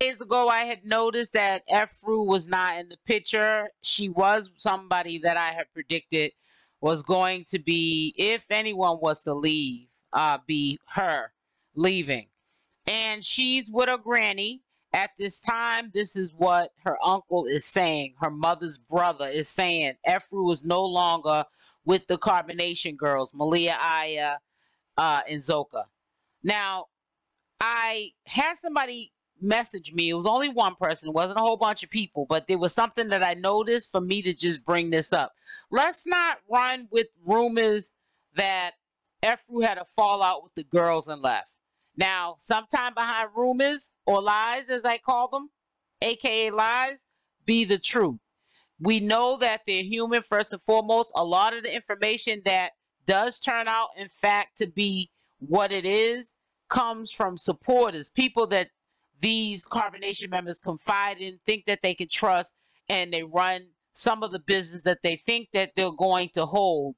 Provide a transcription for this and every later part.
days ago, I had noticed that Efuru was not in the picture. She was somebody that I had predicted was going to be, if anyone was to leave, uh, be her leaving. And she's with her granny. At this time, this is what her uncle is saying. Her mother's brother is saying Efuru is no longer with the Carbonation girls, Malia, Aya, uh, and Zoka. Now, I had somebody message me. It was only one person. It wasn't a whole bunch of people, but there was something that I noticed for me to just bring this up. Let's not run with rumors that Efuru had a fallout with the girls and left. Now, sometime behind rumors or lies, as I call them, aka lies, be the truth. We know that they're human first and foremost. A lot of the information that does turn out, in fact, to be what it is, comes from supporters, people that these carbonation members confide in, think that they can trust, and they run some of the business that they think that they're going to hold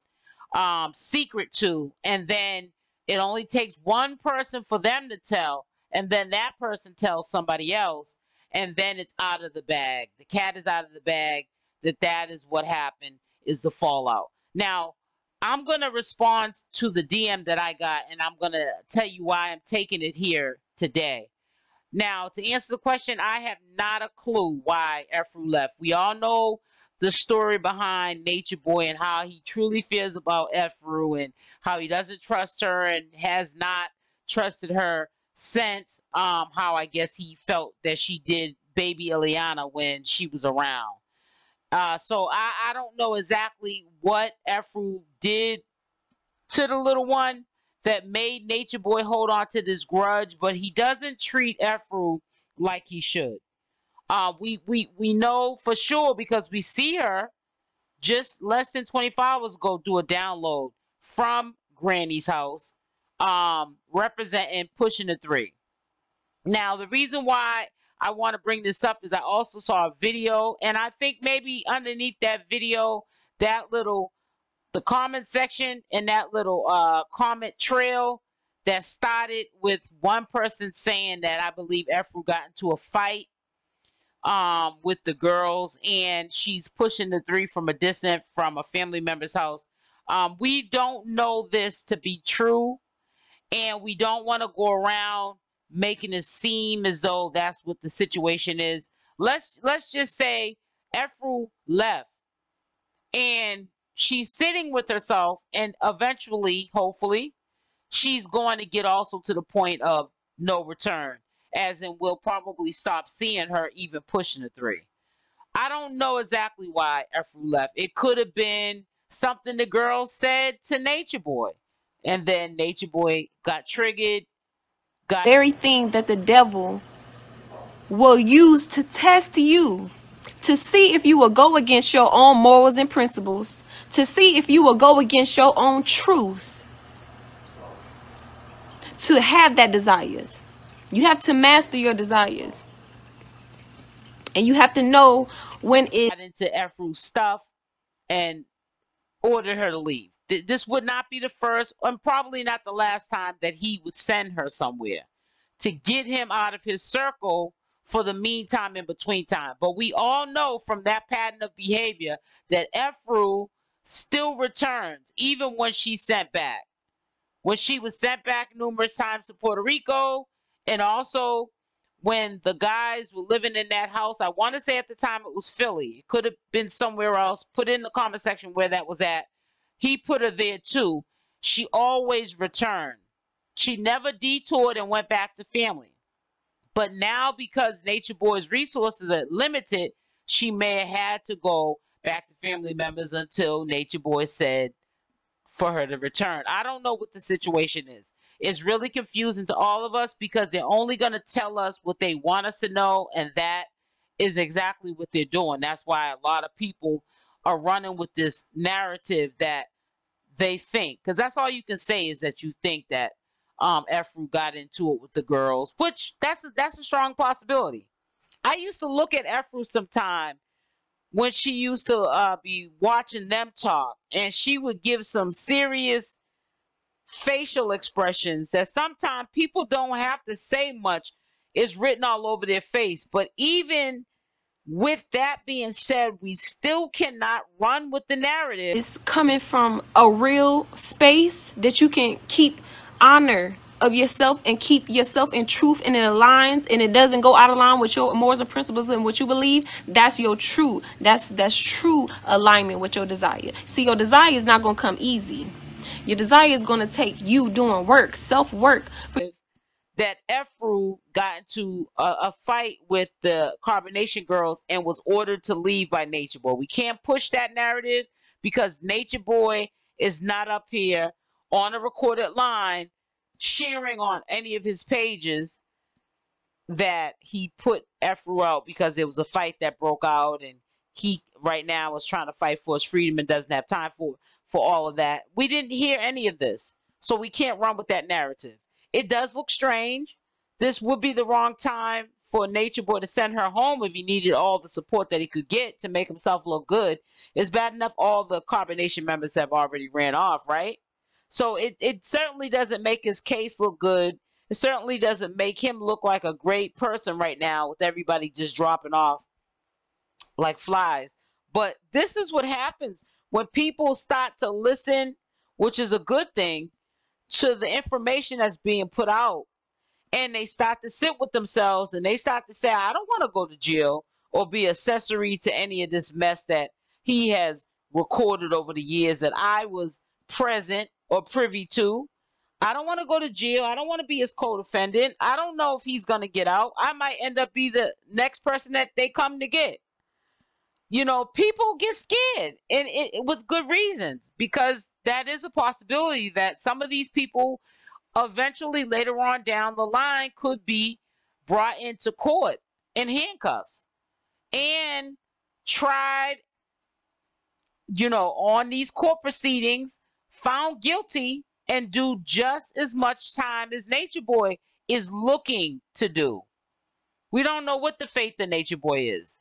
um, secret to, and then it only takes one person for them to tell, and then that person tells somebody else, and then it's out of the bag. The cat is out of the bag. That that is what happened. Is the fallout now? I'm going to respond to the DM that I got, and I'm going to tell you why I'm taking it here today. Now, to answer the question, I have not a clue why Efuru left. We all know the story behind Nature Boy and how he truly feels about Efuru and how he doesn't trust her and has not trusted her since um, how I guess he felt that she did baby Ileana when she was around. Uh, so I, I don't know exactly what Efuru did to the little one, that made Nature Boy hold on to this grudge, but he doesn't treat Efuru like he should. Uh, we we we know for sure because we see her just less than 24 hours ago do a download from Granny's house, um, representing pushing the three. Now the reason why I want to bring this up is I also saw a video, and I think maybe underneath that video, that little the comment section in that little uh, comment trail that started with one person saying that I believe Efuru got into a fight um, with the girls and she's pushing the three from a distance from a family member's house. Um, we don't know this to be true and we don't want to go around making it seem as though that's what the situation is. Let's let's just say Efuru left and she's sitting with herself and eventually hopefully she's going to get also to the point of no return as in we'll probably stop seeing her even pushing the three. I don't know exactly why efuru left. It could have been something the girl said to nature boy and then nature boy got triggered got very thing that the devil will use to test you to see if you will go against your own morals and principles to see if you will go against your own truth to have that desires. You have to master your desires. And you have to know when it got into Efuru stuff and ordered her to leave. This would not be the first and probably not the last time that he would send her somewhere to get him out of his circle for the meantime in between time. But we all know from that pattern of behavior that Efuru still returns, even when she's sent back. When she was sent back numerous times to Puerto Rico, and also when the guys were living in that house, I want to say at the time it was Philly. It could have been somewhere else. Put in the comment section where that was at. He put her there too. She always returned. She never detoured and went back to family. But now, because Nature Boy's resources are limited, she may have had to go back to family members until Nature Boy said for her to return. I don't know what the situation is. It's really confusing to all of us because they're only going to tell us what they want us to know, and that is exactly what they're doing. That's why a lot of people are running with this narrative that they think, because that's all you can say is that you think that um Efuru got into it with the girls, which that's a, that's a strong possibility. I used to look at Efuru sometime when she used to uh, be watching them talk, and she would give some serious facial expressions that sometimes people don't have to say much. It's written all over their face. But even with that being said, we still cannot run with the narrative. It's coming from a real space that you can keep honor of yourself and keep yourself in truth and it aligns and it doesn't go out of line with your morals and principles and what you believe that's your true that's that's true alignment with your desire. See your desire is not going to come easy. Your desire is going to take you doing work self work that Efuru got into a, a, fight with the carbonation girls and was ordered to leave by nature boy. We can't push that narrative because nature boy is not up here on a recorded line sharing on any of his pages that he put Efuru out because there was a fight that broke out and he right now is trying to fight for his freedom and doesn't have time for for all of that. We didn't hear any of this. So we can't run with that narrative. It does look strange. This would be the wrong time for Nature Boy to send her home if he needed all the support that he could get to make himself look good. It's bad enough all the carbonation members have already ran off, right? So it, it certainly doesn't make his case look good. It certainly doesn't make him look like a great person right now with everybody just dropping off like flies. But this is what happens when people start to listen, which is a good thing, to the information that's being put out. And they start to sit with themselves and they start to say, I don't want to go to jail or be accessory to any of this mess that he has recorded over the years that I was present or privy to. I don't want to go to jail. I don't want to be his co-defendant. I don't know if he's going to get out. I might end up be the next person that they come to get. You know, people get scared and it, it with good reasons because that is a possibility that some of these people eventually later on down the line could be brought into court in handcuffs and tried you know on these court proceedings found guilty and do just as much time as Nature Boy is looking to do. We don't know what the fate of Nature Boy is.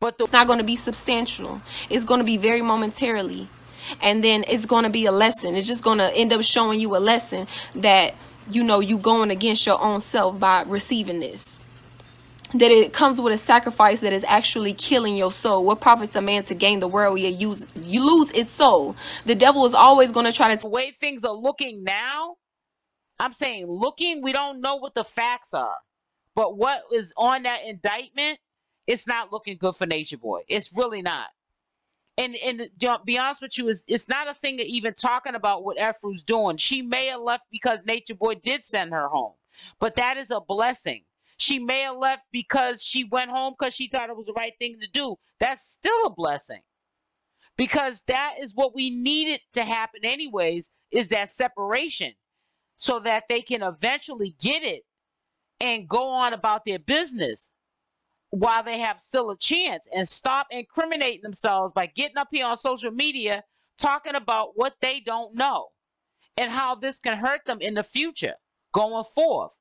But it's not going to be substantial. It's going to be very momentarily. And then it's going to be a lesson. It's just going to end up showing you a lesson that, you know, you going against your own self by receiving this that it comes with a sacrifice that is actually killing your soul. What profits a man to gain the world yet use you lose its soul? The devil is always going to try to the way things are looking now. I'm saying looking, we don't know what the facts are, but what is on that indictment, it's not looking good for Nature Boy. It's really not. And and be honest with you, is it's not a thing that even talking about what Efuru's doing. She may have left because Nature Boy did send her home, but that is a blessing she may have left because she went home because she thought it was the right thing to do. That's still a blessing. Because that is what we needed to happen anyways, is that separation. So that they can eventually get it and go on about their business while they have still a chance and stop incriminating themselves by getting up here on social media talking about what they don't know and how this can hurt them in the future going forth.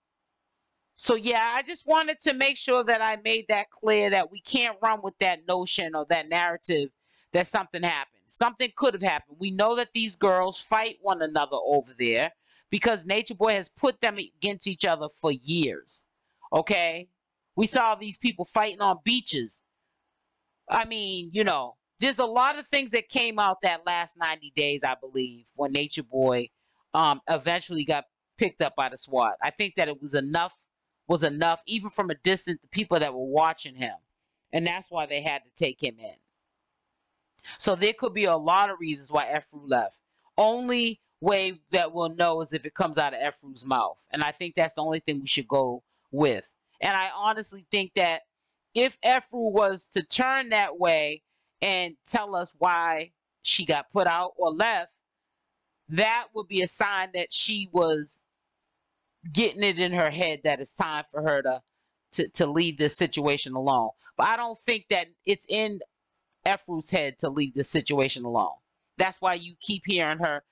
So yeah, I just wanted to make sure that I made that clear that we can't run with that notion or that narrative that something happened. Something could have happened. We know that these girls fight one another over there because Nature Boy has put them against each other for years. Okay? We saw these people fighting on beaches. I mean, you know, there's a lot of things that came out that last 90 days, I believe, when Nature Boy um, eventually got picked up by the SWAT. I think that it was enough was enough, even from a distance, the people that were watching him. And that's why they had to take him in. So there could be a lot of reasons why Efuru left. Only way that we'll know is if it comes out of Efuru's mouth. And I think that's the only thing we should go with. And I honestly think that if Efuru was to turn that way and tell us why she got put out or left, that would be a sign that she was getting it in her head that it's time for her to to, to leave this situation alone. But I don't think that it's in Efuru's head to leave this situation alone. That's why you keep hearing her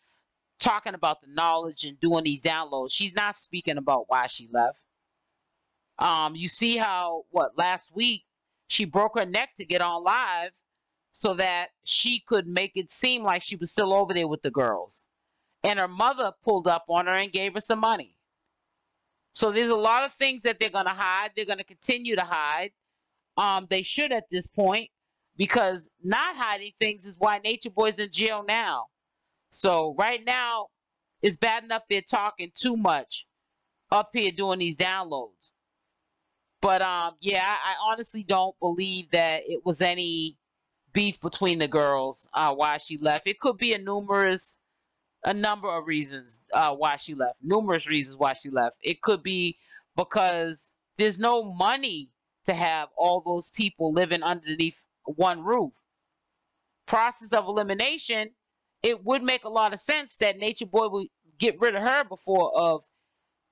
talking about the knowledge and doing these downloads. She's not speaking about why she left. Um, you see how what last week she broke her neck to get on live so that she could make it seem like she was still over there with the girls. And her mother pulled up on her and gave her some money. So there's a lot of things that they're going to hide. They're going to continue to hide. Um, they should at this point because not hiding things is why Nature Boy's in jail now. So right now, it's bad enough they're talking too much up here doing these downloads. But um, yeah, I, I honestly don't believe that it was any beef between the girls uh, why she left. It could be a numerous, a number of reasons uh, why she left. Numerous reasons why she left. It could be because there's no money to have all those people living underneath one roof. Process of elimination, it would make a lot of sense that Nature Boy would get rid of her before of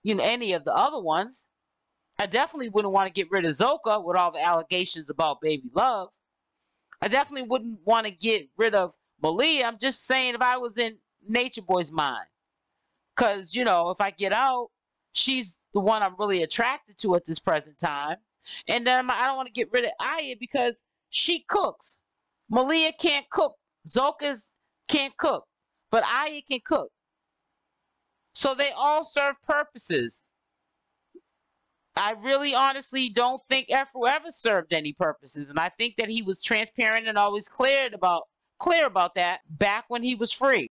you know any of the other ones. I definitely wouldn't want to get rid of Zoka with all the allegations about baby love. I definitely wouldn't want to get rid of Malia. I'm just saying if I was in Nature Boy's mind. Cause, you know, if I get out, she's the one I'm really attracted to at this present time. And then I don't want to get rid of Aya because she cooks. Malia can't cook. Zoka's can't cook. But Aya can cook. So they all serve purposes. I really honestly don't think Efuru ever served any purposes. And I think that he was transparent and always clear about clear about that back when he was free.